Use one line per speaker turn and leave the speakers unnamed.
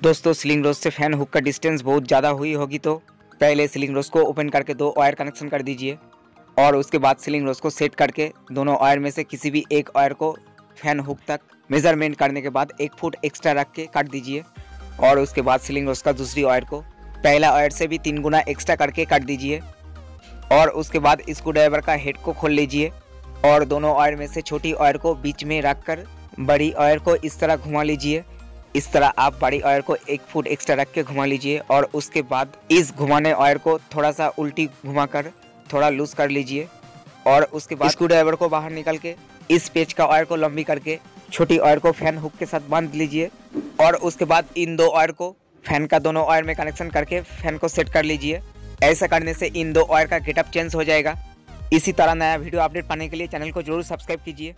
दोस्तों सीलिंग रोज से fan hook का डिस्टेंस बहुत ज़्यादा हुई होगी तो पहले सीलिंग रोज को ओपन करके दो वायर कनेक्शन कर दीजिए और उसके बाद सीलिंग रोज को सेट करके दोनों वायर में से किसी भी एक वायर को फ़ैन हुक तक मेज़रमेंट करने के बाद एक फुट एक्स्ट्रा रख के काट दीजिए और उसके बाद सीलिंग रोज का दूसरी वायर को पहला वायर से भी तीन गुना एक्स्ट्रा करके काट दीजिए और उसके बाद स्क्रू ड्राइवर का हेड को खोल लीजिए और दोनों वायर में से छोटी वायर को बीच में रख कर बड़ी वायर को इस तरह घुमा लीजिए इस तरह आप बड़ी ऑयर को एक फुट एक्स्ट्रा रख के घुमा लीजिए और उसके बाद इस घुमाने ऑयर को थोड़ा सा उल्टी घुमाकर थोड़ा लूज कर लीजिए और उसके बाद स्क्रू ड्राइवर को बाहर निकल के इस पेज का ऑयर को लंबी करके छोटी ऑयर को फ़ैन हुक के साथ बाँध लीजिए और उसके बाद इन दो ऑयर को फ़ैन का दोनों ऑयर में कनेक्शन करके फ़ैन को सेट कर लीजिए। ऐसा करने से इन दो ऑयर का गेटअप चेंज हो जाएगा। इसी तरह नया वीडियो अपडेट पाने के लिए चैनल को ज़रूर सब्सक्राइब कीजिए।